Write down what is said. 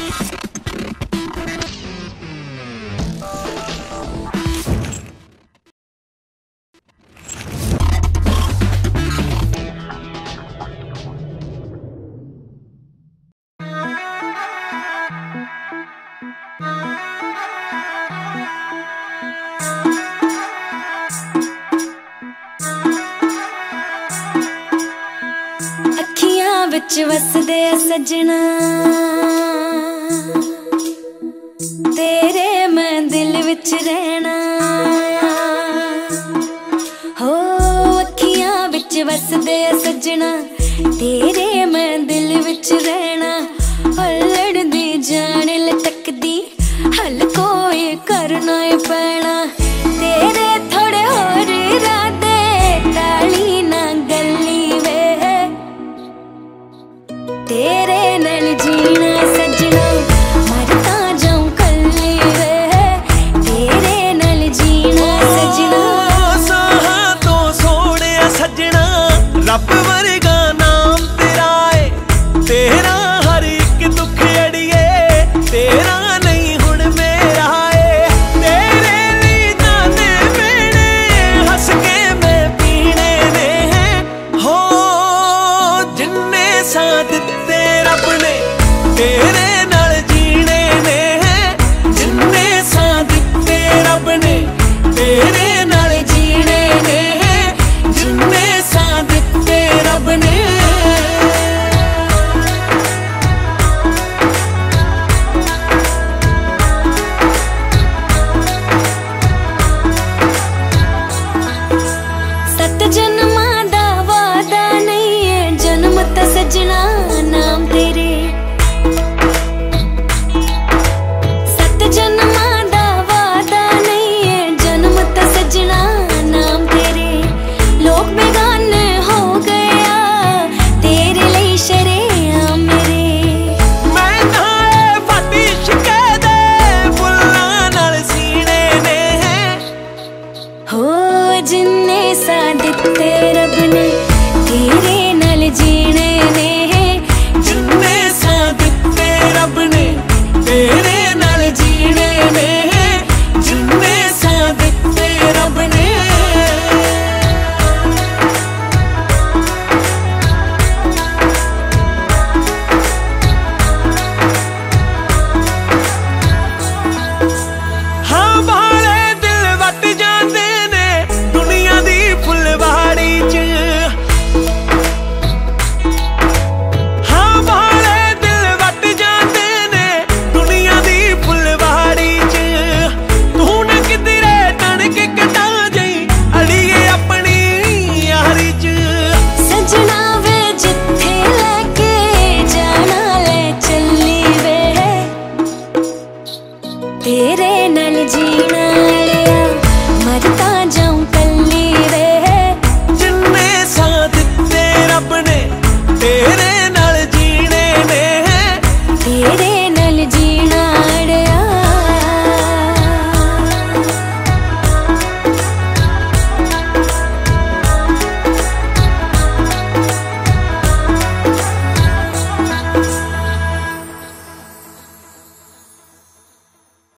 you ਵਿੱਚ ਵਸਦੇ ਆ ਸਜਣਾ। ਤੇਰੇ ਮੈਂ ਦਿਲ ਵਿੱਚ ਰਹਿਣਾ। ਹੋ ਅੱਖੀਆਂ ਵਿੱਚ ਵਸਦੇ ਆ ਸਜਣਾ, ਤੇਰੇ ਮੈਂ ਦਿਲ ਵਿੱਚ ਰਹਿਣਾ। ਹਲੜਦੀ ਜਾਣ ਲਟਕਦੀ, ਹਲ ਕੋਈ ਕਰਨਾ ਈ ਪੈਣਾ। ਤੇਰੇ ਨਾਲ ਜੀਣਾ ਸਜਣਾ ਮਰ ਤਾਂ ਜਾਉਂ ਕੱਲੀ ਵੇ ਤੇਰੇ ਨਾਲ ਜੀਣਾ ਸਜਣਾ ਸਾਹਾਂ ਤੋਂ ਸੋਹਣਿਆ ਸੱਜਣਾ ਰੱਬ ਵਰਗਾ ਨਾਮ ਤੇਰਾ ਏ ਤੇਰਾ ਹਰ ਇੱਕ ਦੁੱਖ ਅੜੀਏ ਤੇਰਾ ਨਹੀਂ ਹੁਣ ਰੱਬ ਨੇ ਤੇਰੇ ਨਾਲ ਜੀਣੇ ਨੇ। ਜਿੰਨੇ ਸਾਹ ਦਿੱਤੇ ਰੱਬ ਨੇ ਤੇਰੇ ਨਾਲ ਜੀਣੇ ਨੇ। ਜਿੰਨੇ ਸਾਹ ਦਿੱਤੇ ਰੱਬ ਨੇ। ਸਤ ਜਨਮਾਂ ਦਾ ਵਾਦਾ ਨਹੀਂ ਹੈ। ਜਨਮ ਤਾਂ ਸਜਣਾ ਜਿੰਨੇ ਸਾ ਦਿੱਤੇ ਰੱਬ ਨੇ ਤੇਰੇ